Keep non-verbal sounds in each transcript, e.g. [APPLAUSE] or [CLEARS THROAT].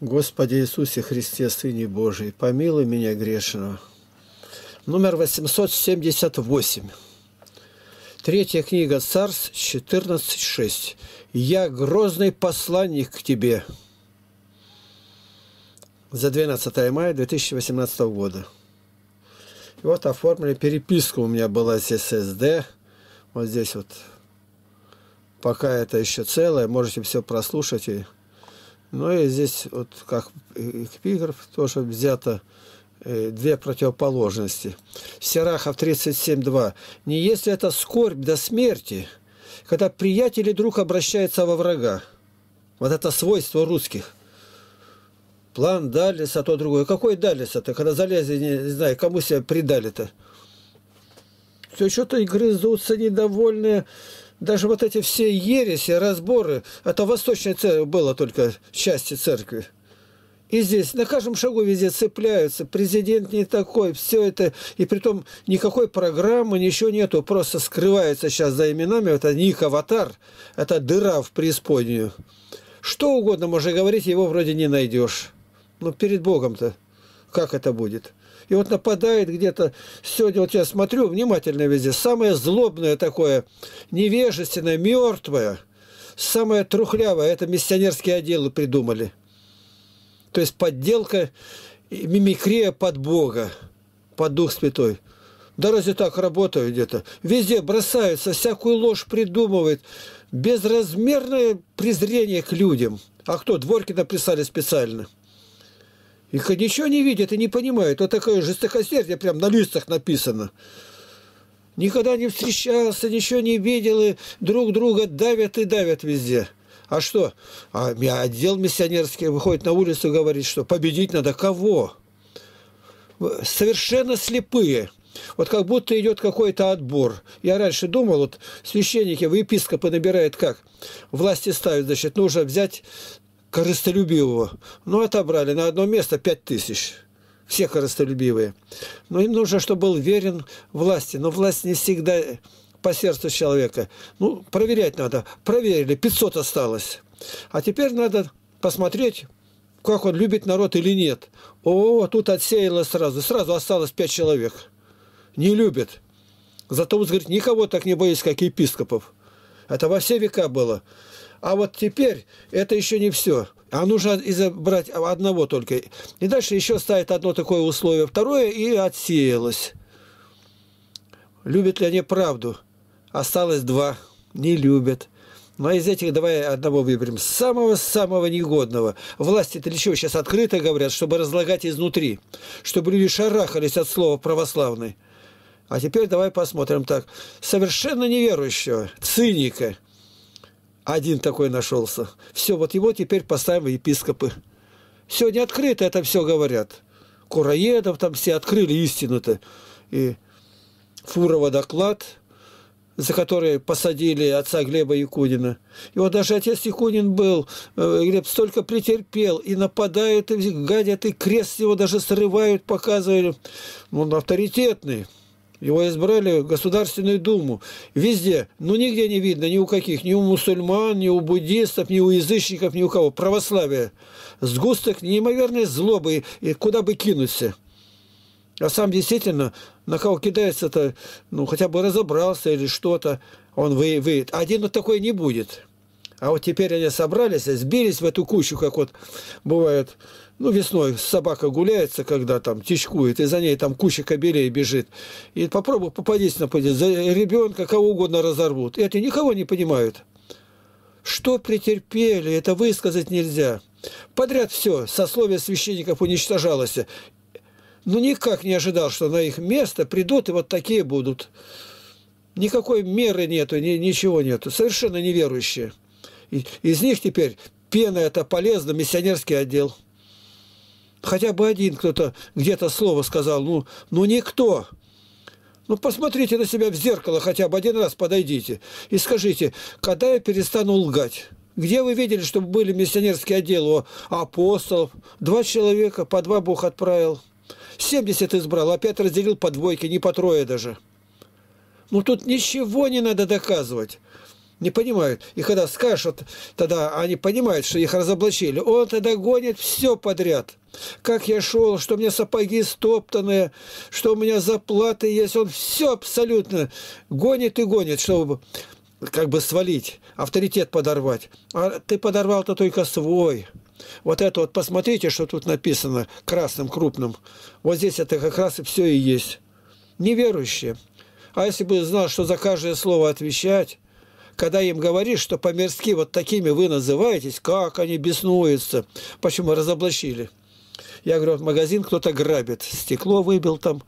Господи Иисусе Христе, Сыне Божий, помилуй меня грешного. Номер 878. Третья книга Царств, 14.6. «Я грозный посланник к тебе». За 12 мая 2018 года. И вот оформили переписку у меня была здесь ССД. Вот здесь вот. Пока это еще целое, можете все прослушать и ну и здесь вот как эпиграф тоже взято э, две противоположности. Серахов 37.2. Не если это скорбь до смерти, когда приятель и друг обращается во врага. Вот это свойство русских. План Даллис, а то другое. Какой Даллис-то? Когда залезли, не, не знаю, кому себя предали-то? Все что-то грызутся недовольные. Даже вот эти все ереси, разборы, это восточная церковь было только части церкви. И здесь на каждом шагу везде цепляются, президент не такой, все это, и притом никакой программы, ничего нету, просто скрывается сейчас за именами, это ник аватар, это дыра в преисподнюю. Что угодно можно говорить, его вроде не найдешь. Но перед Богом-то как это будет? И вот нападает где-то, сегодня вот я смотрю внимательно везде, самое злобное такое, невежественное, мертвое, самое трухлявое, это миссионерские отделы придумали. То есть подделка, мимикрия под Бога, под Дух Святой. Да разве так работают где-то? Везде бросаются, всякую ложь придумывают. Безразмерное презрение к людям. А кто? Дворки написали специально. Их ничего не видят и не понимают. Вот такое жестокосердие прям на листах написано. Никогда не встречался, ничего не видел, и друг друга давят и давят везде. А что? А отдел миссионерский выходит на улицу и говорит, что победить надо кого? Совершенно слепые. Вот как будто идет какой-то отбор. Я раньше думал, вот священники, епископы набирают как? Власти ставят, значит, нужно взять корыстолюбивого. Ну, отобрали на одно место пять тысяч. Все корыстолюбивые. Но им нужно, чтобы был верен власти. Но власть не всегда по сердцу человека. Ну, проверять надо. Проверили, 500 осталось. А теперь надо посмотреть, как он любит народ или нет. О, тут отсеялось сразу. Сразу осталось 5 человек. Не любит. Зато, он говорит, никого так не боюсь, как епископов. Это во все века было. А вот теперь это еще не все. А нужно избрать одного только. И дальше еще ставит одно такое условие, второе, и отсеялось. Любят ли они правду? Осталось два. Не любят. Ну, а из этих давай одного выберем. Самого-самого негодного. Власти-то чего сейчас открыто говорят, чтобы разлагать изнутри. Чтобы люди шарахались от слова православный. А теперь давай посмотрим так. Совершенно неверующего, циника – один такой нашелся. Все, вот его теперь поставим в епископы. Сегодня открыто это все говорят. Кураедов там все открыли истину-то. И Фурова доклад, за который посадили отца Глеба Якунина. И вот даже отец Якунин был, э, Глеб столько претерпел, и нападают, и гадят, и крест его даже срывают, показывали. Он авторитетный. Его избрали в Государственную Думу. Везде. Но нигде не видно ни у каких. Ни у мусульман, ни у буддистов, ни у язычников, ни у кого. Православие. Сгусток неимоверной злобы. И куда бы кинуться. А сам действительно, на кого кидается-то, ну, хотя бы разобрался или что-то, он выйдет. Один вот такой не будет. А вот теперь они собрались, сбились в эту кучу, как вот бывает ну, весной собака гуляется, когда там течкует, и за ней там куча кобелей бежит. И попробуй попадись на за ребенка кого угодно разорвут. Эти никого не понимают. Что претерпели, это высказать нельзя. Подряд все, сословие священников уничтожалось. Но никак не ожидал, что на их место придут и вот такие будут. Никакой меры нету, ни, ничего нету. Совершенно неверующие. И, из них теперь пена это полезно, миссионерский отдел. Хотя бы один кто-то где-то слово сказал, ну, ну никто. Ну, посмотрите на себя в зеркало хотя бы один раз подойдите и скажите, когда я перестану лгать? Где вы видели, чтобы были миссионерские отделы апостолов? Два человека, по два Бог отправил. 70 избрал, опять разделил по двойке, не по трое даже. Ну, тут ничего не надо доказывать. Не понимают. И когда скажешь, вот, тогда они понимают, что их разоблачили. Он тогда гонит все подряд. Как я шел, что у меня сапоги стоптанные, что у меня заплаты есть. Он все абсолютно гонит и гонит, чтобы как бы свалить, авторитет подорвать. А ты подорвал-то только свой. Вот это вот посмотрите, что тут написано красным, крупным. Вот здесь это как раз и все и есть. Неверующие. А если бы знал, что за каждое слово отвечать, когда им говоришь, что по-мирски вот такими вы называетесь, как они беснуются, почему разоблачили. Я говорю, магазин кто-то грабит, стекло выбил там,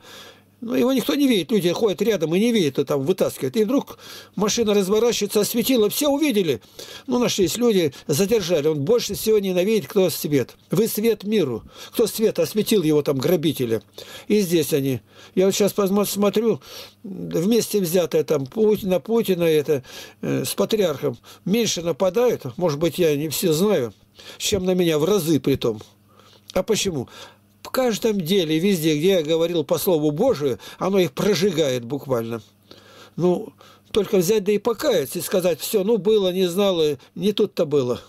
ну, его никто не видит. Люди ходят рядом и не видят, и там вытаскивают. И вдруг машина разворачивается, осветила, все увидели. Ну, нашлись люди, задержали. Он больше всего ненавидит, кто свет. Вы свет миру. Кто свет осветил его там грабителя. И здесь они. Я вот сейчас посмотрю, вместе взятое там на Путина это, э, с патриархом меньше нападают. Может быть, я не все знаю, чем на меня в разы при том. А почему? Каждом деле, везде, где я говорил по Слову Божию, оно их прожигает буквально. Ну, только взять да и покаяться, и сказать, все, ну, было, не знало, не тут-то было.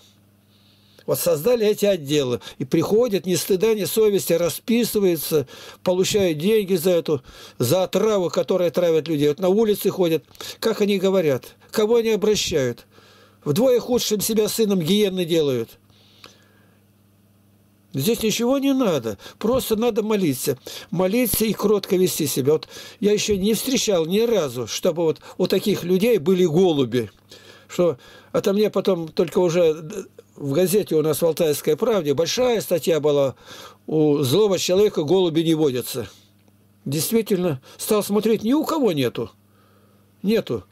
Вот создали эти отделы, и приходят ни стыда, ни совести, расписываются, получают деньги за эту, за отраву, которая травят людей. Вот на улице ходят, как они говорят, кого они обращают. Вдвое худшим себя сыном гиены делают – Здесь ничего не надо, просто надо молиться. Молиться и кротко вести себя. Вот я еще не встречал ни разу, чтобы вот у таких людей были голуби. Что это мне потом только уже в газете у нас в «Алтайской правде» большая статья была «У злого человека голуби не водятся». Действительно, стал смотреть, ни у кого нету. Нету.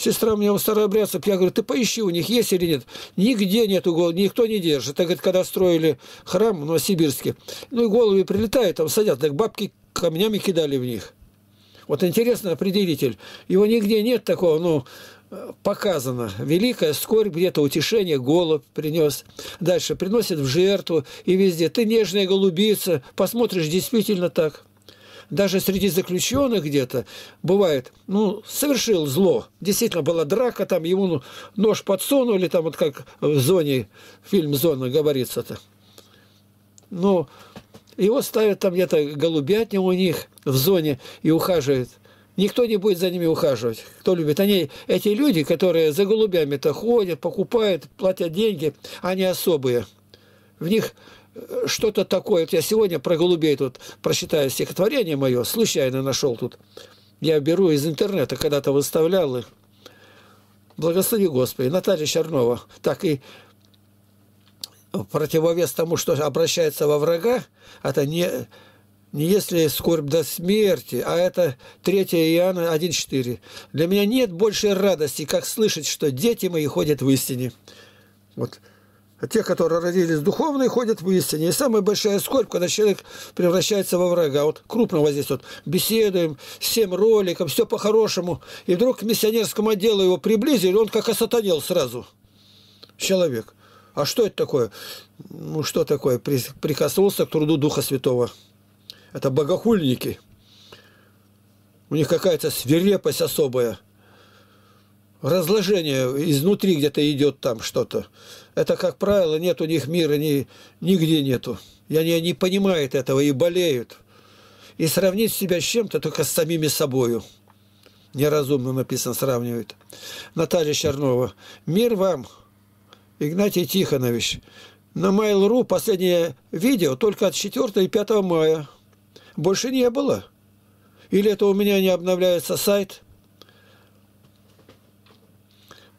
Сестра у меня у старообрядцев, я говорю, ты поищи, у них есть или нет. Нигде нету голуби, никто не держит. Так говорит, когда строили храм в Новосибирске, ну и голуби прилетают, там садят, так бабки камнями кидали в них. Вот интересный определитель. Его нигде нет такого, ну, показано. Великая скорбь, где-то утешение, голубь принес. Дальше приносит в жертву и везде. Ты нежная голубица. Посмотришь, действительно так даже среди заключенных где-то бывает, ну, совершил зло. Действительно, была драка, там ему ну, нож подсунули, там вот как в зоне, фильм «Зона» говорится-то. Ну, его ставят там где-то голубятня у них в зоне и ухаживают. Никто не будет за ними ухаживать. Кто любит? Они, эти люди, которые за голубями-то ходят, покупают, платят деньги, они особые. В них что-то такое. Вот я сегодня про голубей тут прочитаю стихотворение мое, случайно нашел тут. Я беру из интернета, когда-то выставлял их. Благослови Господи. Наталья Чернова. Так и противовес тому, что обращается во врага, это не, не если скорбь до смерти, а это 3 Иоанна 1.4. Для меня нет большей радости, как слышать, что дети мои ходят в истине. Вот а те, которые родились духовные, ходят в истине. И самая большая скорбь, когда человек превращается во врага. Вот крупного здесь вот беседуем, всем роликом, все по-хорошему. И вдруг к миссионерскому отделу его приблизили, он как осатанел сразу. Человек. А что это такое? Ну, что такое? Прикоснулся к труду Духа Святого. Это богохульники. У них какая-то свирепость особая – разложение изнутри где-то идет там что-то. Это, как правило, нет у них мира, ни, нигде нету. И они не понимают этого и болеют. И сравнить себя с чем-то только с самими собою. Неразумно написано, сравнивают. Наталья Чернова. Мир вам, Игнатий Тихонович. На Mail.ru последнее видео только от 4 и 5 мая. Больше не было. Или это у меня не обновляется сайт –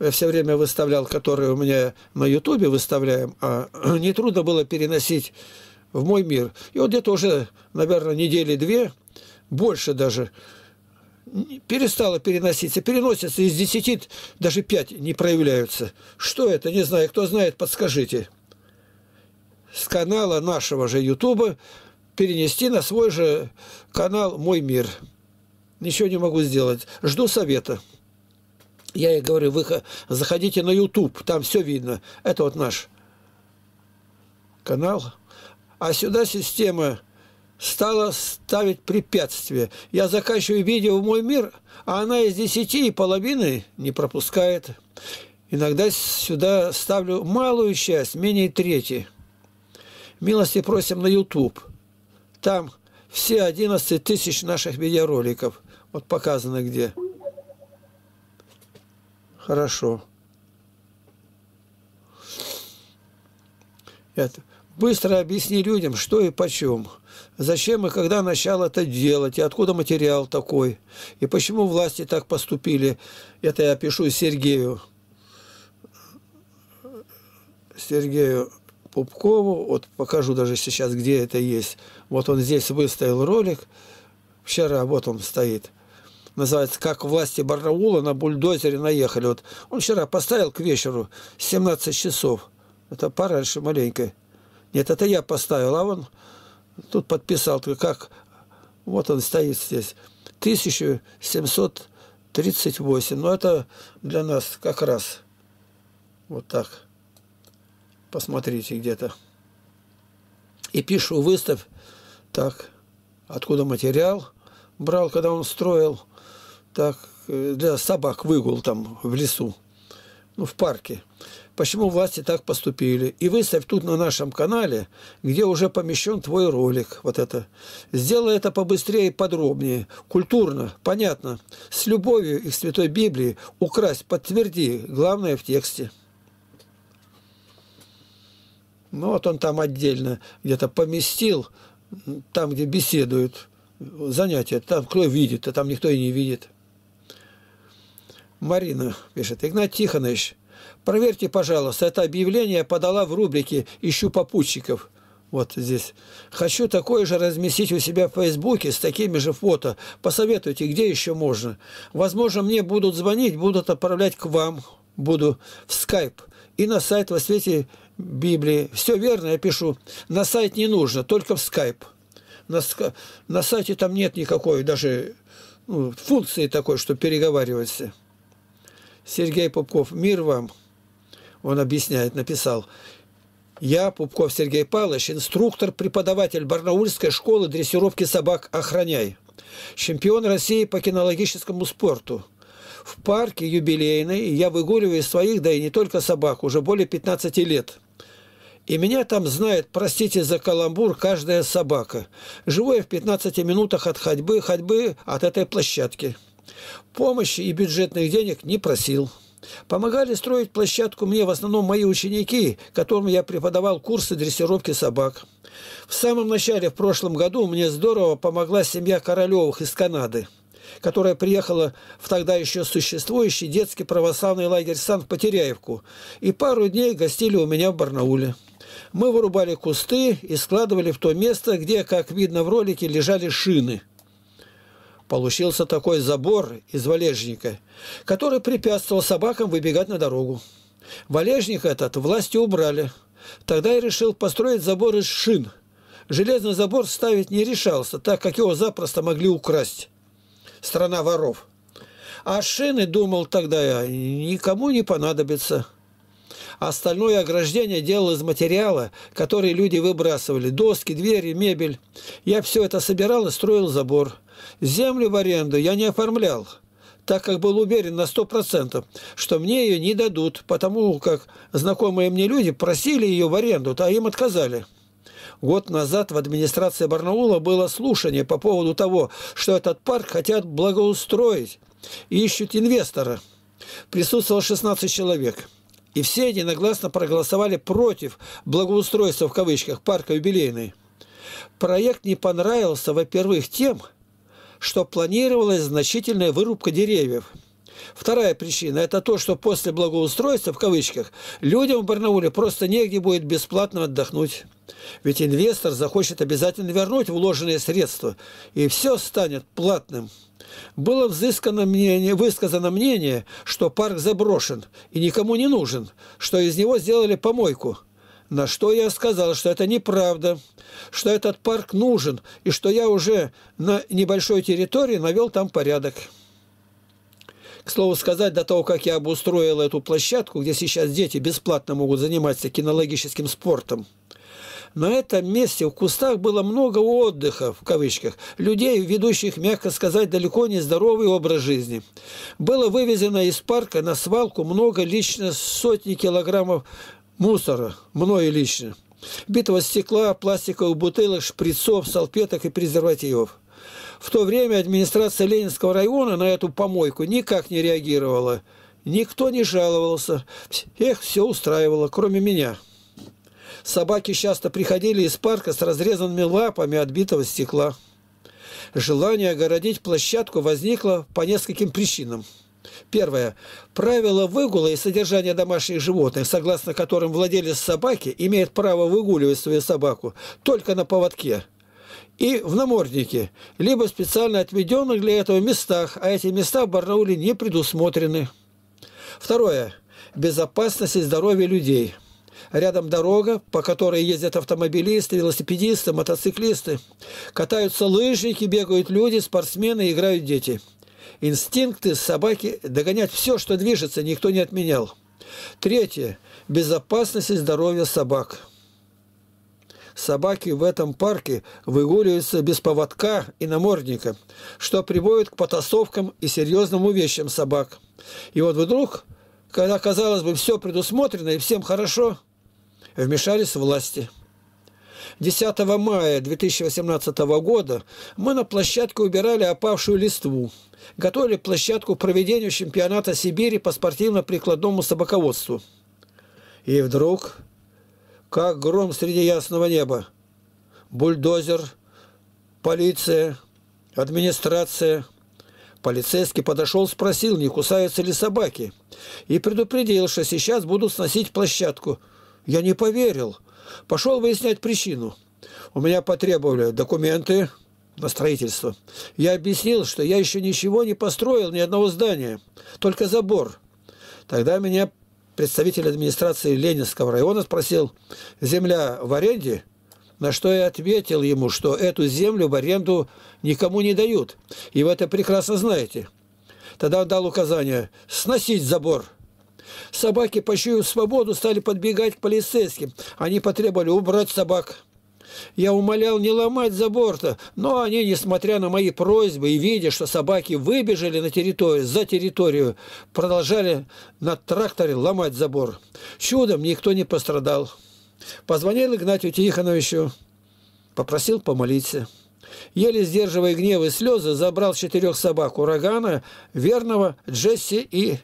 все время выставлял, которые у меня на Ютубе выставляем, а [CLEARS THROAT] нетрудно было переносить в мой мир. И вот где-то уже, наверное, недели две, больше даже, перестало переноситься. Переносится из десяти, даже пять не проявляются. Что это? Не знаю. Кто знает, подскажите. С канала нашего же Ютуба перенести на свой же канал «Мой мир». Ничего не могу сделать. Жду совета. Я ей говорю, вы заходите на YouTube, там все видно. Это вот наш канал. А сюда система стала ставить препятствия. Я заканчиваю видео в мой мир, а она из десяти и половины не пропускает. Иногда сюда ставлю малую часть, менее трети. Милости просим на YouTube. Там все 11 тысяч наших видеороликов. Вот показано где. Хорошо. Это. Быстро объясни людям, что и почем. Зачем и когда начал это делать, и откуда материал такой, и почему власти так поступили. Это я пишу Сергею. Сергею Пупкову. Вот покажу даже сейчас, где это есть. Вот он здесь выставил ролик. Вчера вот он стоит. Называется «Как власти Барнаула на бульдозере наехали». Вот он вчера поставил к вечеру 17 часов. Это пораньше маленько. Нет, это я поставил, а он тут подписал, как вот он стоит здесь. 1738. Но это для нас как раз вот так. Посмотрите где-то. И пишу, выставь. Так, откуда материал брал, когда он строил. Так, э, для собак выгул там в лесу, ну, в парке почему власти так поступили. И выставь тут на нашем канале, где уже помещен твой ролик. Вот это. Сделай это побыстрее и подробнее, культурно, понятно, с любовью и Святой Библии. Украсть, подтверди, главное в тексте. Ну вот он там отдельно где-то поместил, там, где беседуют, занятия. Там кто видит, а там никто и не видит. Марина пишет, Игнат Тихонович, Проверьте, пожалуйста, это объявление подала в рубрике «Ищу попутчиков». Вот здесь. Хочу такое же разместить у себя в Фейсбуке с такими же фото. Посоветуйте, где еще можно. Возможно, мне будут звонить, будут отправлять к вам. Буду в скайп. И на сайт во свете Библии. Все верно, я пишу. На сайт не нужно, только в скайп. На, на сайте там нет никакой даже ну, функции такой, что переговариваться. Сергей Попков, мир вам он объясняет, написал, «Я, Пупков Сергей Павлович, инструктор, преподаватель Барнаульской школы дрессировки собак «Охраняй», чемпион России по кинологическому спорту. В парке юбилейный я выгуливаю своих, да и не только собак, уже более 15 лет. И меня там знает, простите за каламбур, каждая собака. Живу я в 15 минутах от ходьбы, ходьбы от этой площадки. Помощи и бюджетных денег не просил. Помогали строить площадку мне в основном мои ученики, которым я преподавал курсы дрессировки собак. В самом начале, в прошлом году, мне здорово помогла семья Королевых из Канады, которая приехала в тогда еще существующий детский православный лагерь Санкт-Потеряевку и пару дней гостили у меня в Барнауле. Мы вырубали кусты и складывали в то место, где, как видно в ролике, лежали шины – Получился такой забор из валежника, который препятствовал собакам выбегать на дорогу. Валежник этот власти убрали. Тогда я решил построить забор из шин. Железный забор ставить не решался, так как его запросто могли украсть. Страна воров. А шины, думал тогда я, никому не понадобится. Остальное ограждение делал из материала, который люди выбрасывали. Доски, двери, мебель. Я все это собирал и строил забор. Землю в аренду я не оформлял, так как был уверен на сто процентов, что мне ее не дадут, потому как знакомые мне люди просили ее в аренду, а им отказали. Год назад в администрации Барнаула было слушание по поводу того, что этот парк хотят благоустроить и ищут инвестора. Присутствовало 16 человек. И все единогласно проголосовали против благоустройства в кавычках парка юбилейный. Проект не понравился, во-первых, тем, что планировалась значительная вырубка деревьев. Вторая причина – это то, что после благоустройства, в кавычках, людям в Барнауле просто негде будет бесплатно отдохнуть. Ведь инвестор захочет обязательно вернуть вложенные средства, и все станет платным. Было взыскано мнение, высказано мнение, что парк заброшен и никому не нужен, что из него сделали помойку – на что я сказал, что это неправда, что этот парк нужен, и что я уже на небольшой территории навел там порядок. К слову сказать, до того, как я обустроил эту площадку, где сейчас дети бесплатно могут заниматься кинологическим спортом, На этом месте в кустах было много отдыха, в кавычках, людей, ведущих, мягко сказать, далеко не здоровый образ жизни. Было вывезено из парка на свалку много лично сотни килограммов мусора, мною лично. Битого стекла, пластиковых бутылок, шприцов, салфеток и презервативов. В то время администрация Ленинского района на эту помойку никак не реагировала. Никто не жаловался. Всех все устраивало, кроме меня. Собаки часто приходили из парка с разрезанными лапами от битого стекла. Желание огородить площадку возникло по нескольким причинам. Первое. Правило выгула и содержания домашних животных, согласно которым владелец собаки имеет право выгуливать свою собаку только на поводке – и в наморднике, либо специально отведенных для этого местах, а эти места в Барнауле не предусмотрены. Второе. Безопасность и здоровье людей. Рядом дорога, по которой ездят автомобилисты, велосипедисты, мотоциклисты. Катаются лыжники, бегают люди, спортсмены, играют дети. Инстинкты собаки догонять все, что движется, никто не отменял. Третье. Безопасность и здоровье собак. Собаки в этом парке выгуливаются без поводка и намордника, что приводит к потасовкам и серьезным увечьям собак. И вот вдруг, когда, казалось бы, все предусмотрено и всем хорошо, вмешались власти. 10 мая 2018 года мы на площадке убирали опавшую листву, готовили площадку к проведению чемпионата Сибири по спортивно-прикладному собаководству. И вдруг как гром среди ясного неба. Бульдозер, полиция, администрация. Полицейский подошел, спросил, не кусаются ли собаки, и предупредил, что сейчас будут сносить площадку. Я не поверил. Пошел выяснять причину. У меня потребовали документы на строительство. Я объяснил, что я еще ничего не построил, ни одного здания, только забор. Тогда меня представитель администрации Ленинского района спросил, земля в аренде? На что я ответил ему, что эту землю в аренду никому не дают. И вы это прекрасно знаете. Тогда он дал указание сносить забор. Собаки, почуяв свободу, стали подбегать к полицейским. Они потребовали убрать собак. Я умолял не ломать забор-то, но они, несмотря на мои просьбы и видя, что собаки выбежали на территорию, за территорию, продолжали на тракторе ломать забор. Чудом никто не пострадал. Позвонил Игнатию Тихоновичу, попросил помолиться. Еле сдерживая гнев и слезы, забрал четырех собак урагана, верного, Джесси и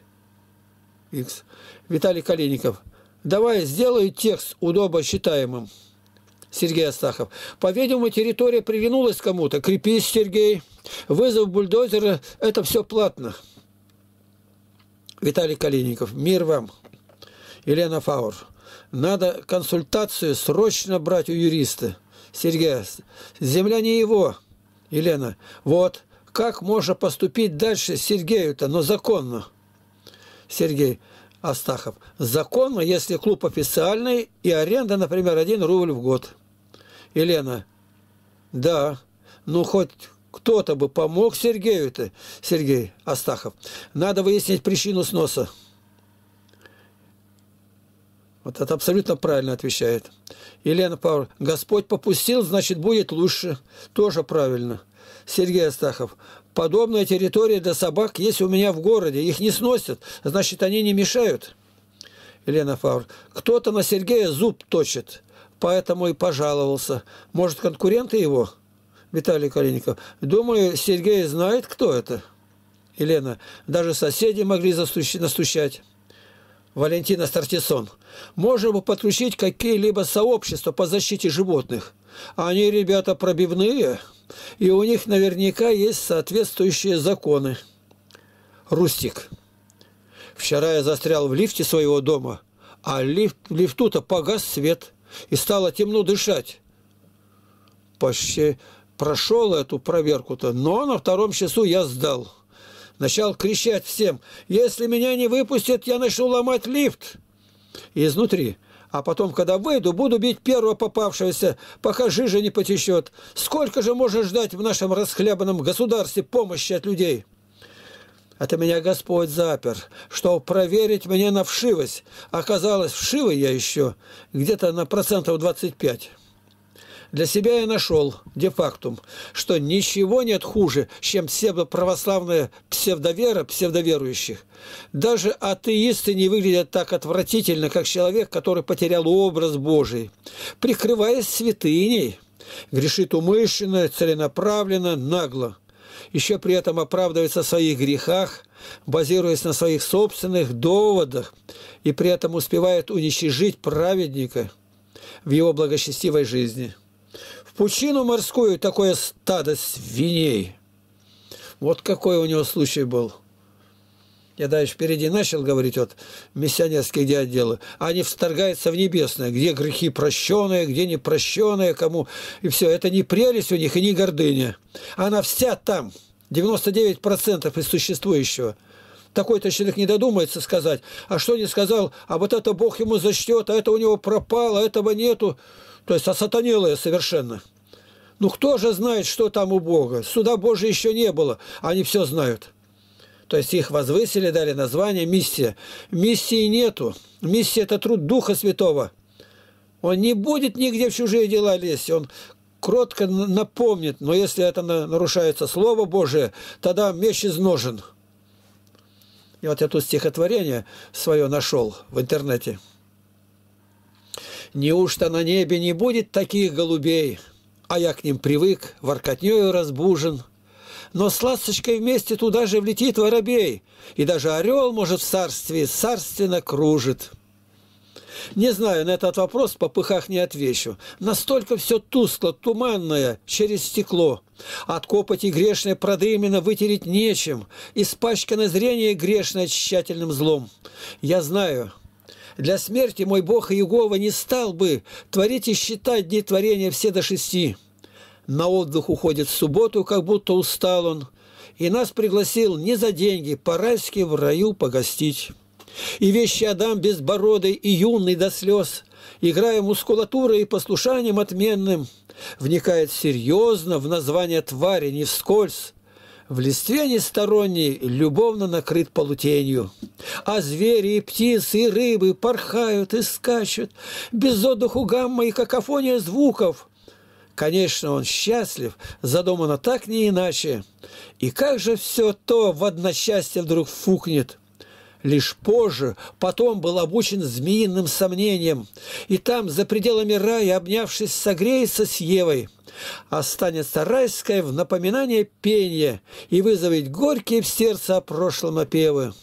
Икс. Виталий Калиников. Давай сделаю текст удобно читаемым. Сергей Астахов. По-видимому, территория приглянулась кому-то. Крепись, Сергей. Вызов бульдозера – это все платно. Виталий Калиников. Мир вам. Елена Фаур. Надо консультацию срочно брать у юриста. Сергей. Земля не его. Елена. Вот. Как можно поступить дальше Сергею-то, но законно? Сергей. Астахов. Законно, если клуб официальный и аренда, например, 1 рубль в год. Елена. Да, ну хоть кто-то бы помог Сергею-то. Сергей Астахов. Надо выяснить причину сноса. Вот это абсолютно правильно отвечает. Елена Павловна. Господь попустил, значит, будет лучше. Тоже правильно. Сергей Астахов. Подобная территория для собак есть у меня в городе. Их не сносят, значит, они не мешают. Елена Фавр. Кто-то на Сергея зуб точит, поэтому и пожаловался. Может, конкуренты его? Виталий Калиников. Думаю, Сергей знает, кто это. Елена. Даже соседи могли настучать. Валентина Стартисон. Можем бы подключить какие-либо сообщества по защите животных. Они, ребята, пробивные и у них наверняка есть соответствующие законы. Рустик. Вчера я застрял в лифте своего дома, а лифт, лифту-то погас свет, и стало темно дышать. Почти прошел эту проверку-то, но на втором часу я сдал. Начал кричать всем, если меня не выпустят, я начну ломать лифт. Изнутри а потом, когда выйду, буду бить первого попавшегося, пока жижа не потечет. Сколько же можно ждать в нашем расхлябанном государстве помощи от людей? Это меня Господь запер, чтобы проверить меня на вшивость. Оказалось, вшивый я еще где-то на процентов 25. Для себя я нашел, де-фактум, что ничего нет хуже, чем псевдоправославная псевдовера псевдоверующих. Даже атеисты не выглядят так отвратительно, как человек, который потерял образ Божий, прикрываясь святыней, грешит умышленно, целенаправленно, нагло еще при этом оправдывается в своих грехах, базируясь на своих собственных доводах, и при этом успевает уничижить праведника в его благочестивой жизни. Пучину морскую такое стадо свиней. Вот какой у него случай был – я дальше впереди начал говорить вот миссионерские где отделы, они вторгаются в небесное, где грехи прощенные, где не прощенные, кому. И все, это не прелесть у них и не гордыня. Она вся там, 99% из существующего. Такой-то человек не додумается сказать, а что не сказал, а вот это Бог ему зачтет, а это у него пропало, а этого нету. То есть осатанелое совершенно. Ну кто же знает, что там у Бога? Суда Божия еще не было, они все знают. То есть их возвысили, дали название миссия. Миссии нету. Миссия – это труд Духа Святого. Он не будет нигде в чужие дела лезть. Он кротко напомнит, но если это нарушается Слово Божие, тогда меч изножен. И вот я тут стихотворение свое нашел в интернете. «Неужто на небе не будет таких голубей, а я к ним привык, воркотнёю разбужен?» но с ласточкой вместе туда же влетит воробей, и даже орел, может, в царстве царственно кружит. Не знаю, на этот вопрос по пыхах не отвечу. Настолько все тускло, туманное, через стекло. От копоти грешной продыменно вытереть нечем, испачкано зрение грешное тщательным злом. Я знаю, для смерти мой Бог Иегова не стал бы творить и считать дни творения все до шести на отдых уходит в субботу, как будто устал он, и нас пригласил не за деньги, по-райски в раю погостить. И вещи Адам безбородый и юный до слез, играя мускулатурой и послушанием отменным, вникает серьезно в название твари не вскользь, в листве несторонней любовно накрыт полутенью. А звери и птицы, и рыбы порхают и скачут, без отдыху гамма и какофония звуков, Конечно, он счастлив, задумано так не иначе. И как же все то в одночасье вдруг фукнет? Лишь позже, потом был обучен змеиным сомнением, и там, за пределами рая, обнявшись, согреется с Евой, останется райское в напоминание пения и вызовет горькие в сердце о прошлом опевы.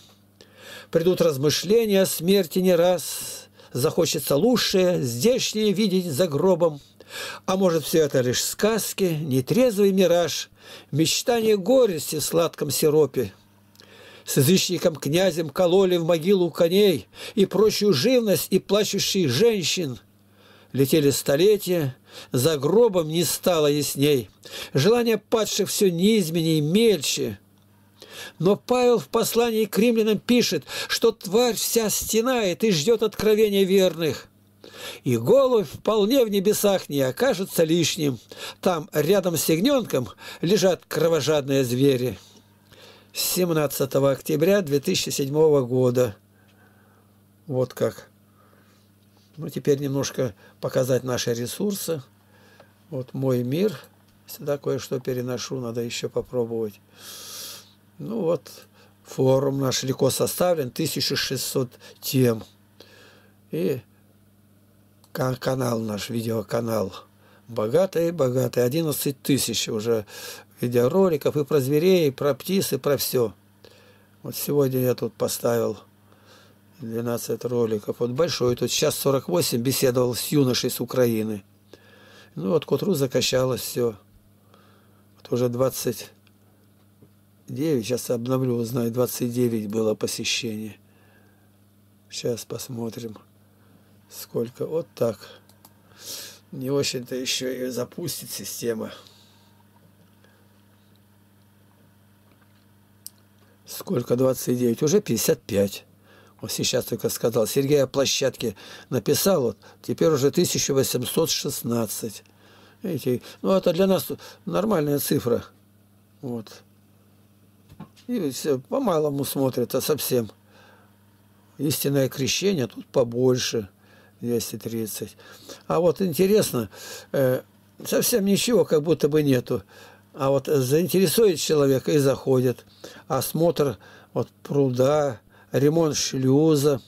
Придут размышления о смерти не раз, захочется лучшее, здешнее видеть за гробом – а может, все это лишь сказки, нетрезвый мираж, мечтание горести в сладком сиропе. С язычником-князем кололи в могилу коней и прочую живность и плачущих женщин. Летели столетия, за гробом не стало ясней. Желание падших все низменней, мельче. Но Павел в послании к римлянам пишет, что тварь вся стенает и ждет откровения верных – и голубь вполне в небесах не окажется лишним. Там рядом с ягненком лежат кровожадные звери. 17 октября 2007 года. Вот как. Ну, теперь немножко показать наши ресурсы. Вот мой мир. Сюда кое-что переношу, надо еще попробовать. Ну вот, форум наш легко составлен, 1600 тем. И канал наш, видеоканал. Богатый, богатый. 11 тысяч уже видеороликов и про зверей, и про птиц, и про все. Вот сегодня я тут поставил 12 роликов. Вот большой, тут сейчас 48 беседовал с юношей с Украины. Ну вот к утру закачалось все. Вот уже 29, сейчас обновлю, узнаю, 29 было посещение. Сейчас посмотрим сколько. Вот так. Не очень-то еще и запустит система. Сколько? 29. Уже 55. Вот сейчас только сказал. Сергей о площадке написал, вот, теперь уже 1816. Видите, ну это для нас нормальная цифра. Вот. И по-малому смотрят, а совсем. Истинное крещение тут побольше, 230. А вот интересно, э, совсем ничего как будто бы нету. А вот заинтересует человека и заходит. Осмотр вот пруда, ремонт шлюза.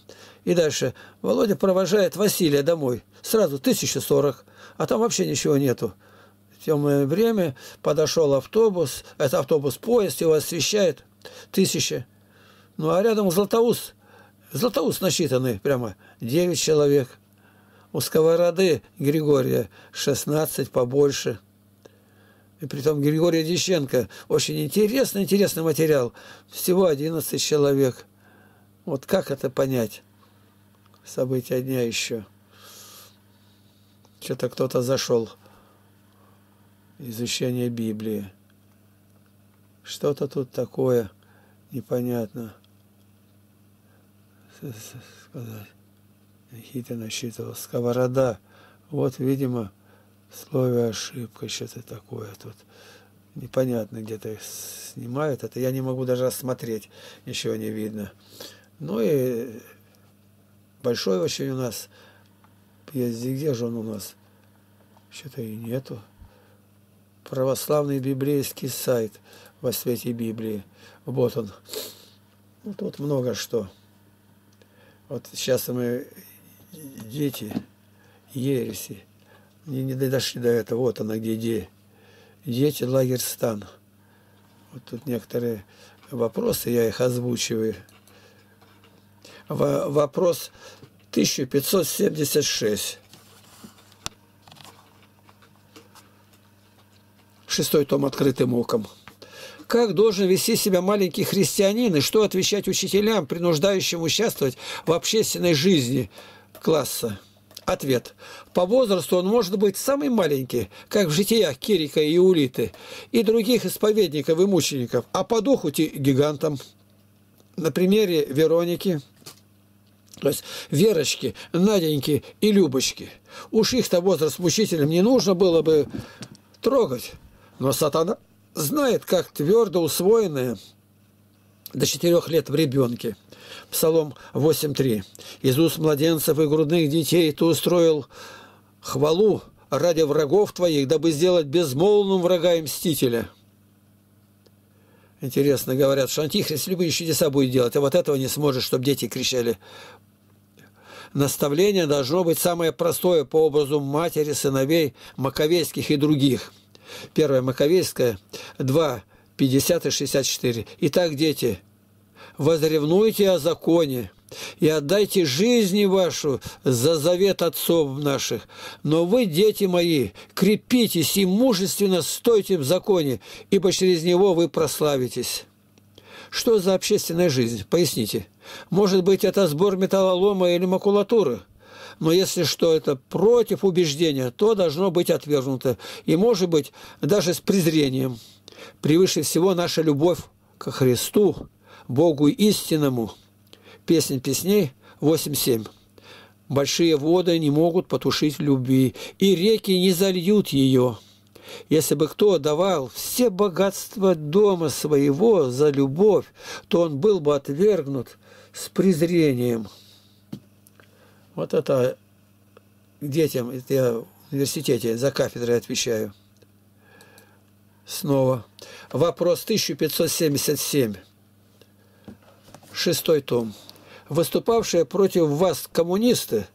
И дальше Володя провожает Василия домой. Сразу 1040, а там вообще ничего нету. Темное время подошел автобус, это автобус-поезд, его освещает тысяча. Ну а рядом Златоуст Златоуст насчитаны прямо 9 человек. У сковороды Григория 16 побольше. И притом Григория Дещенко. Очень интересный, интересный материал. Всего 11 человек. Вот как это понять? События дня еще. Что-то кто-то зашел. Изучение Библии. Что-то тут такое непонятно сказать. Никита насчитывал. Сковорода. Вот, видимо, слове ошибка, что-то такое тут. Непонятно, где-то снимают это. Я не могу даже рассмотреть, ничего не видно. Ну и большой очень у нас есть. Где же он у нас? Что-то и нету. Православный библейский сайт во свете Библии. Вот он. Ну, тут много что. Вот сейчас мы дети ереси, не, не дошли до этого, вот она где де. Дети, лагерь стан. Вот тут некоторые вопросы, я их озвучиваю. В, вопрос 1576. Шестой том открытым оком как должен вести себя маленький христианин и что отвечать учителям, принуждающим участвовать в общественной жизни класса? Ответ. По возрасту он может быть самый маленький, как в житиях Кирика и Улиты, и других исповедников и мучеников, а по духу гигантом. На примере Вероники, то есть Верочки, Наденьки и Любочки. Уж их-то возраст мучителям не нужно было бы трогать. Но сатана знает, как твердо усвоенное до четырех лет в ребенке. Псалом 8.3. «Из уст младенцев и грудных детей ты устроил хвалу ради врагов твоих, дабы сделать безмолвным врага и мстителя». Интересно, говорят, что антихрист любые чудеса будет делать, а вот этого не сможет, чтобы дети кричали. Наставление должно быть самое простое по образу матери, сыновей, маковейских и других – Первая Маковейская, 2, 50 и 64. Итак, дети, возревнуйте о законе и отдайте жизни вашу за завет отцов наших. Но вы, дети мои, крепитесь и мужественно стойте в законе, ибо через него вы прославитесь. Что за общественная жизнь? Поясните. Может быть, это сбор металлолома или макулатуры? но если что это против убеждения, то должно быть отвергнуто. И, может быть, даже с презрением. Превыше всего наша любовь к Христу, Богу истинному. Песня песней 8.7. Большие воды не могут потушить любви, и реки не зальют ее. Если бы кто давал все богатства дома своего за любовь, то он был бы отвергнут с презрением. Вот это детям, это я в университете за кафедрой отвечаю. Снова. Вопрос 1577. Шестой том. Выступавшие против вас коммунисты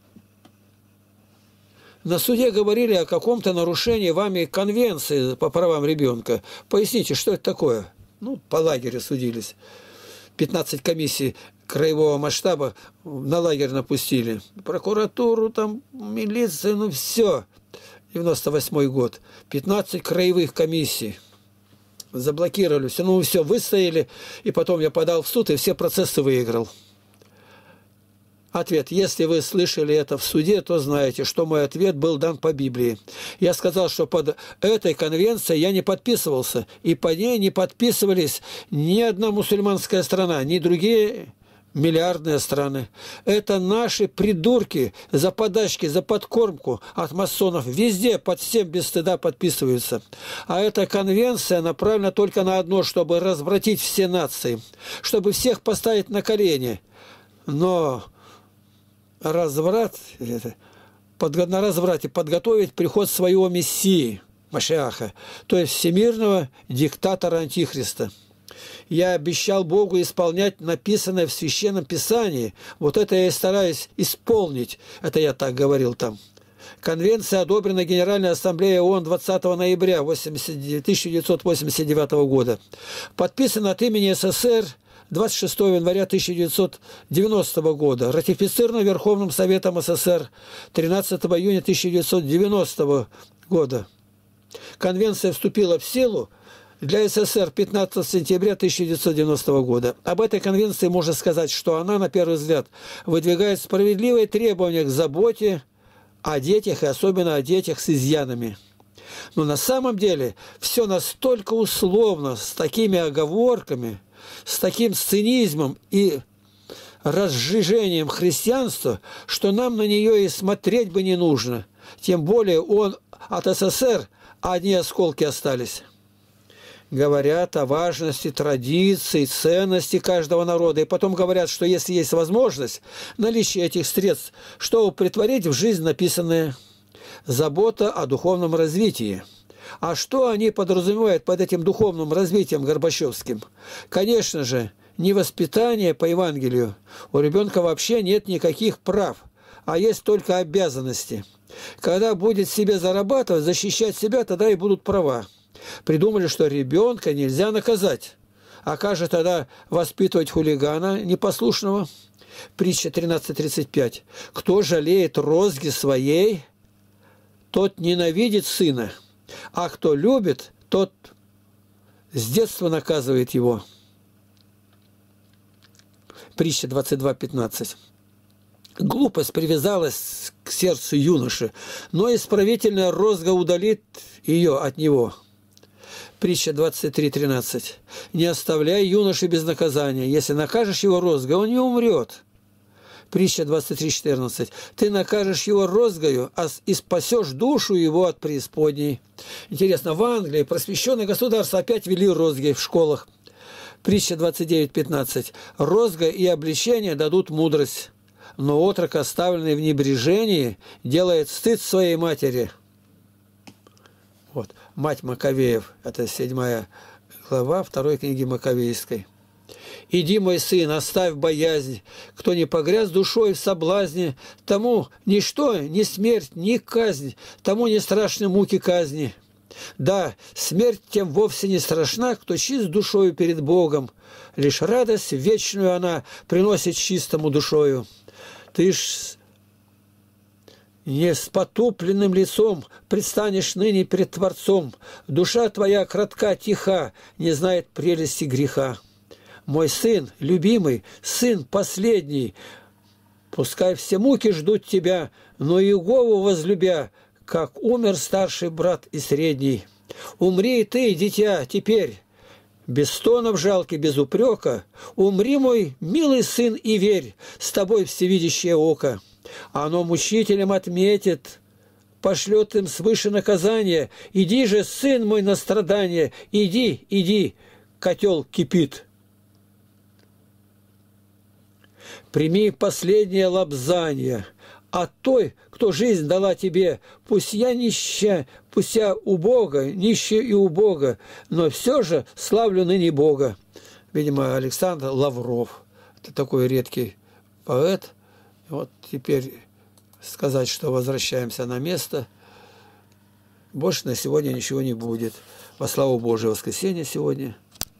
на суде говорили о каком-то нарушении вами конвенции по правам ребенка. Поясните, что это такое? Ну, по лагерю судились. 15 комиссий краевого масштаба на лагерь напустили. Прокуратуру, там, милицию, ну все. 98 год. 15 краевых комиссий. Заблокировали все. Ну все, выстояли. И потом я подал в суд и все процессы выиграл. Ответ. Если вы слышали это в суде, то знаете, что мой ответ был дан по Библии. Я сказал, что под этой конвенцией я не подписывался, и по ней не подписывались ни одна мусульманская страна, ни другие миллиардные страны. Это наши придурки за подачки, за подкормку от масонов везде под всем без стыда подписываются. А эта конвенция направлена только на одно, чтобы развратить все нации, чтобы всех поставить на колени. Но разврат, на разврате подготовить приход своего Мессии, Машиаха, то есть всемирного диктатора Антихриста я обещал Богу исполнять написанное в Священном Писании. Вот это я и стараюсь исполнить. Это я так говорил там. Конвенция одобрена Генеральной Ассамблеей ООН 20 ноября 1989 года. Подписана от имени СССР 26 января 1990 года. Ратифицирована Верховным Советом СССР 13 июня 1990 года. Конвенция вступила в силу для СССР 15 сентября 1990 года. Об этой конвенции можно сказать, что она, на первый взгляд, выдвигает справедливые требования к заботе о детях и особенно о детях с изъянами. Но на самом деле все настолько условно, с такими оговорками, с таким цинизмом и разжижением христианства, что нам на нее и смотреть бы не нужно. Тем более он от СССР одни осколки остались говорят о важности традиций, ценности каждого народа. И потом говорят, что если есть возможность наличие этих средств, чтобы притворить в жизнь написанное «забота о духовном развитии». А что они подразумевают под этим духовным развитием Горбачевским? Конечно же, не воспитание по Евангелию. У ребенка вообще нет никаких прав, а есть только обязанности. Когда будет себе зарабатывать, защищать себя, тогда и будут права. Придумали, что ребенка нельзя наказать. А как же тогда воспитывать хулигана непослушного? Притча 13.35. Кто жалеет розги своей, тот ненавидит сына, а кто любит, тот с детства наказывает его. Притча 22.15. Глупость привязалась к сердцу юноши, но исправительная розга удалит ее от него. Притча 23.13. «Не оставляй юноши без наказания. Если накажешь его розгой, он не умрет». Притча 23.14. «Ты накажешь его розгою, а и спасешь душу его от преисподней». Интересно, в Англии просвещенное государство опять вели розги в школах. Притча 29.15. «Розга и обличение дадут мудрость, но отрок, оставленный в небрежении, делает стыд своей матери». Мать Маковеев, это седьмая глава второй книги Маковейской. «Иди, мой сын, оставь боязнь, кто не погряз душой в соблазне, тому ничто, ни смерть, ни казнь, тому не страшны муки казни. Да, смерть тем вовсе не страшна, кто чист душою перед Богом, лишь радость вечную она приносит чистому душою. Ты ж не с потупленным лицом предстанешь ныне перед Творцом. Душа твоя кратка, тиха, не знает прелести греха. Мой сын, любимый, сын последний, пускай все муки ждут тебя, но Иегову возлюбя, как умер старший брат и средний. Умри ты, дитя, теперь, без стонов жалки, без упрека, умри, мой милый сын, и верь, с тобой всевидящее око оно мучителям отметит, пошлет им свыше наказание. Иди же, сын мой, на страдание, иди, иди, котел кипит. Прими последнее лобзание от той, кто жизнь дала тебе. Пусть я нища, пусть я у Бога, нищая и у Бога, но все же славлю ныне Бога. Видимо, Александр Лавров. Это такой редкий поэт – вот теперь сказать, что возвращаемся на место, больше на сегодня ничего не будет. Во славу Божию воскресенье сегодня –